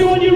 everyone you